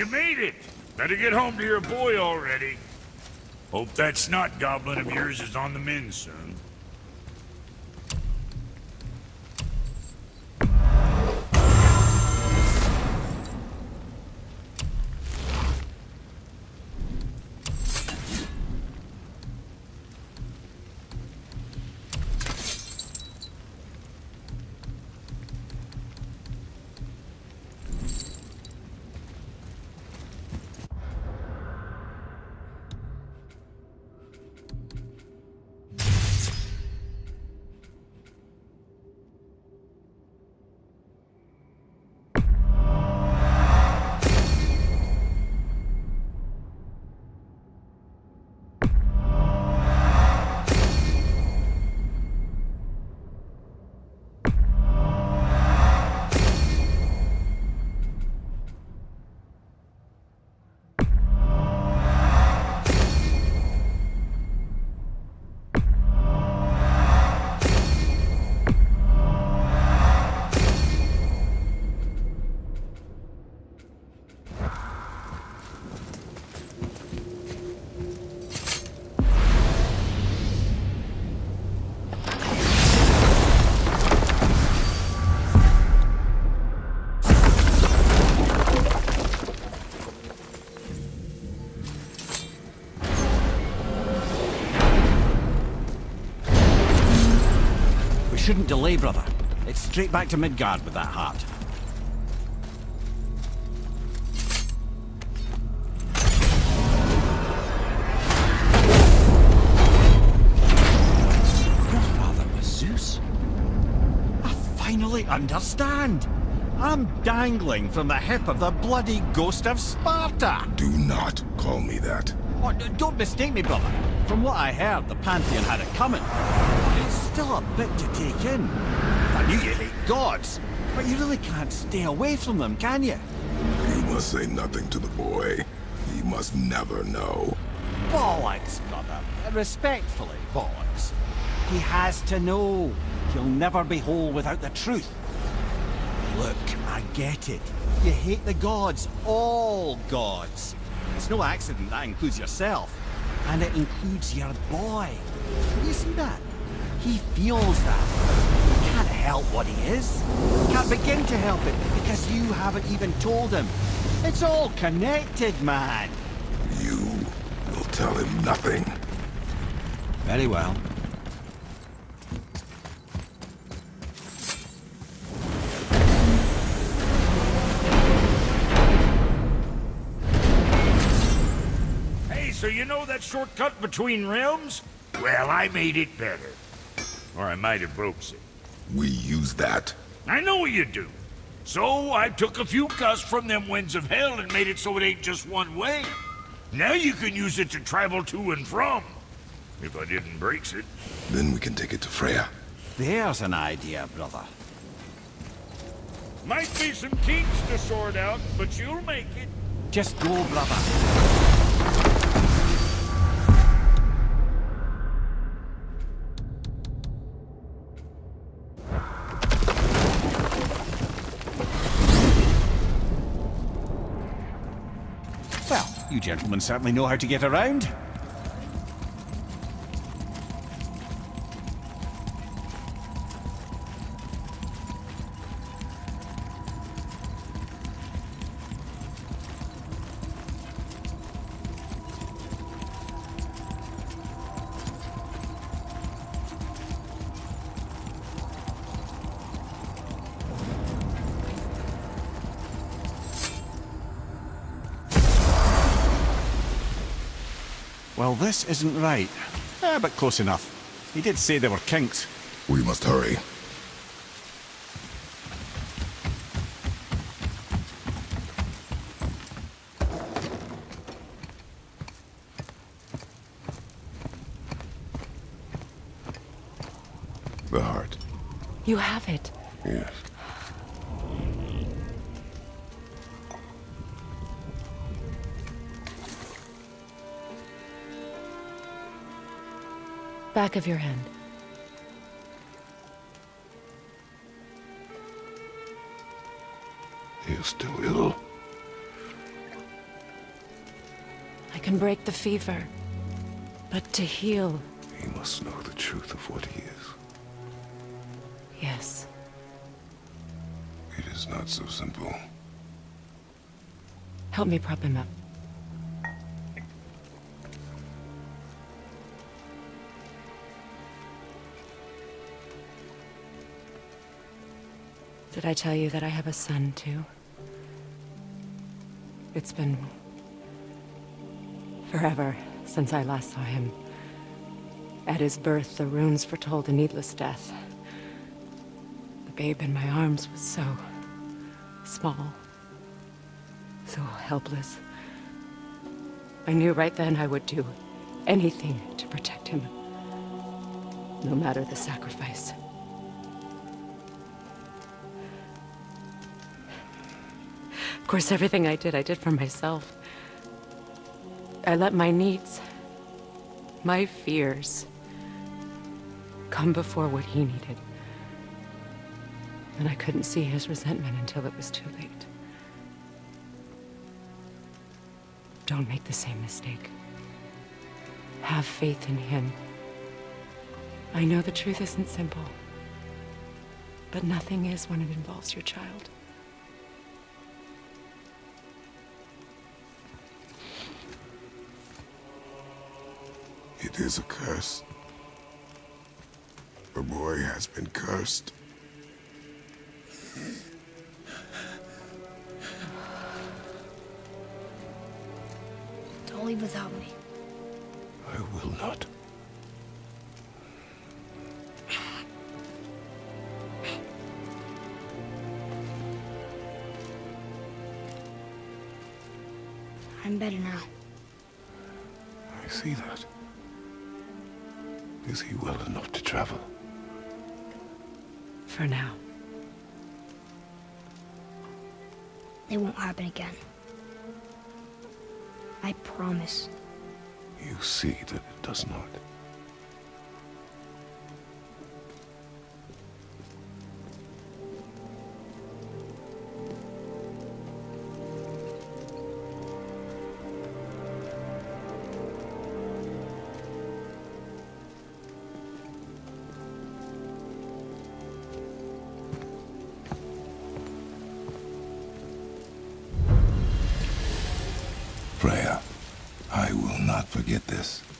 You made it! Better get home to your boy already. Hope that snot goblin of yours is on the mend soon. Shouldn't delay, brother. It's straight back to Midgard with that heart. Your father was Zeus? I finally understand. I'm dangling from the hip of the bloody ghost of Sparta. Do not call me that. Oh, don't mistake me, brother. From what I heard, the Pantheon had it coming. A bit to take in. I knew you hate gods, but you really can't stay away from them, can you? You must say nothing to the boy. He must never know. Bollocks, brother. Respectfully, bollocks. He has to know. He'll never be whole without the truth. Look, I get it. You hate the gods, all gods. It's no accident that includes yourself. And it includes your boy. Do You see that? He feels that. He can't help what he is. Can't begin to help it because you haven't even told him. It's all connected, man. You will tell him nothing. Very well. Hey, so you know that shortcut between realms? Well, I made it better. Or I might have broke it. We use that. I know you do. So I took a few gusts from them winds of hell and made it so it ain't just one way. Now you can use it to travel to and from. If I didn't break it. Then we can take it to Freya. There's an idea, brother. Might be some kinks to sort out, but you'll make it. Just go, brother. You gentlemen certainly know how to get around. Well, this isn't right. Eh, but close enough. He did say there were kinks. We must hurry. The heart. You have it. Yes. Back of your hand. He is still ill. I can break the fever. But to heal, He must know the truth of what he is. yes. It is not so simple. Help me prop him up. Did I tell you that I have a son, too? It's been... forever since I last saw him. At his birth, the runes foretold a needless death. The babe in my arms was so... small. So helpless. I knew right then I would do anything to protect him. No matter the sacrifice. Course, everything I did, I did for myself. I let my needs, my fears, come before what he needed. And I couldn't see his resentment until it was too late. Don't make the same mistake. Have faith in him. I know the truth isn't simple, but nothing is when it involves your child. It is a curse. The boy has been cursed. Don't leave without me. I will not. I'm better now. I see that. Is he well enough to travel? For now. It won't happen again. I promise. You see that it does not. Freya, I will not forget this.